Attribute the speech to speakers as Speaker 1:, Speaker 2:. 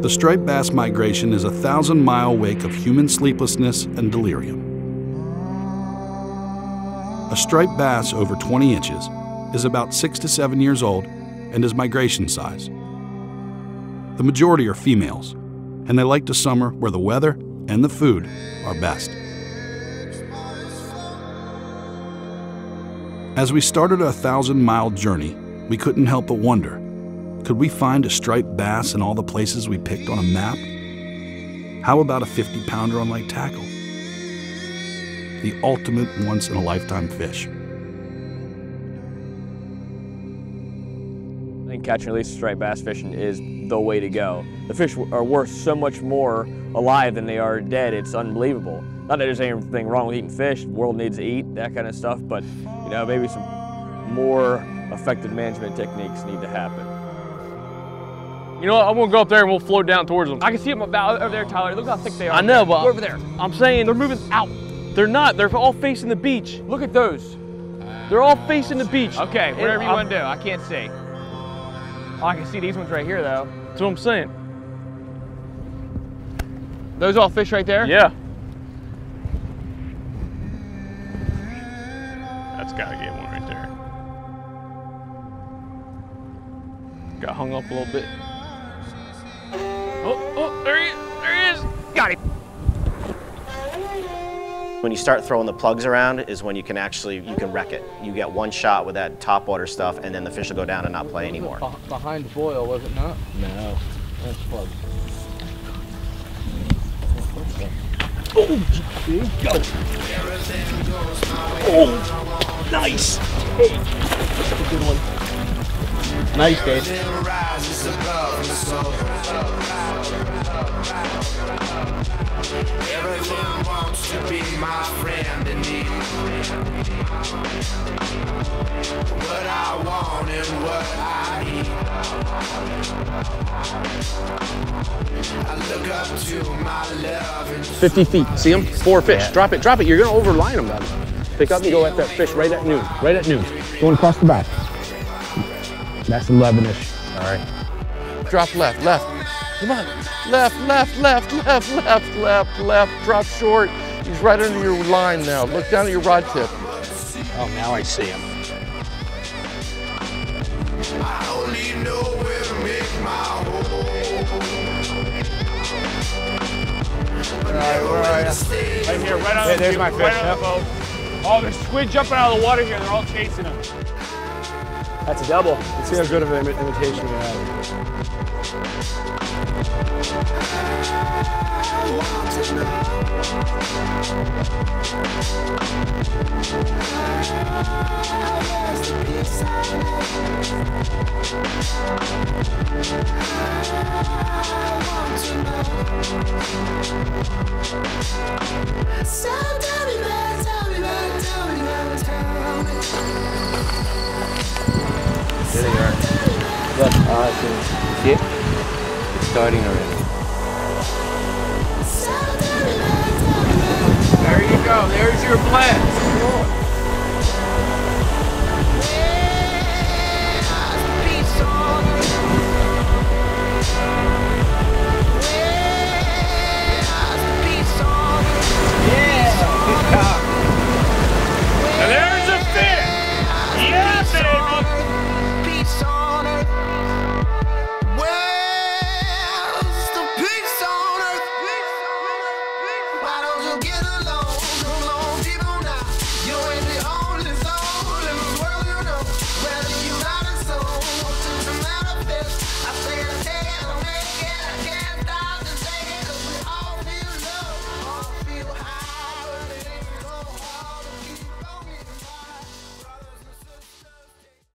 Speaker 1: The striped bass migration is a thousand mile wake of human sleeplessness and delirium. A striped bass over 20 inches is about six to seven years old and is migration size. The majority are females, and they like to summer where the weather and the food are best. As we started our thousand mile journey, we couldn't help but wonder could we find a striped bass in all the places we picked on a map? How about a 50 pounder on light Tackle? The ultimate once in a lifetime fish.
Speaker 2: I think catch and release striped bass fishing is the way to go. The fish are worth so much more alive than they are dead. It's unbelievable. Not that there's anything wrong with eating fish. The world needs to eat, that kind of stuff, but you know, maybe some more effective management techniques need to happen.
Speaker 3: You know what? I'm gonna go up there and we'll float down towards them. I can see them about over there, Tyler. Look how thick they are.
Speaker 2: I know, but
Speaker 3: Go over there. I'm saying they're moving out. They're not. They're all facing the beach. Look at those. They're all facing the beach.
Speaker 4: Okay, whatever
Speaker 3: And
Speaker 4: you
Speaker 3: I'm-
Speaker 4: want to do. I can't see. Oh, I can see these ones right here, though.
Speaker 3: That's what I'm saying.
Speaker 4: Those all fish right there?
Speaker 3: Yeah. That's gotta get one right there. Got hung up a little bit. Is.
Speaker 5: When you start throwing the plugs around is when you can actually, you can wreck it. You get one shot with that top water stuff and then the fish will go down and not play anymore.
Speaker 6: Behind boil, was it not?
Speaker 5: No.
Speaker 6: That's plug.
Speaker 3: Oh!
Speaker 6: oh, Nice. Hey,
Speaker 7: that's a good one. Nice, Dave. Be my friend indeed. What I want and what I need. I look up to my love
Speaker 6: 50 feet. See them? Four fish. Drop it, drop it. You're going to overline them, buddy. Pick up and go at that fish right at noon. Right at noon. Going across the back. That's 11-ish. All right.
Speaker 3: Drop left, left. Come on. Left, left, left, left, left, left, left. Drop short. He's right under your line now. Look down at your rod tip.
Speaker 6: Oh, now I see him.
Speaker 7: I only know where to make my home. But where to stay.
Speaker 4: Right here, right on the
Speaker 6: there's
Speaker 4: tube,
Speaker 6: my
Speaker 4: right
Speaker 6: fish,
Speaker 4: on
Speaker 6: yep.
Speaker 4: the boat. Oh, there's squid jumping out of the water here. They're all chasing him.
Speaker 6: That's a double. Let's see how good of an imi- imitation you have. There they are. Uh, see, see it? It's starting already.
Speaker 8: So tell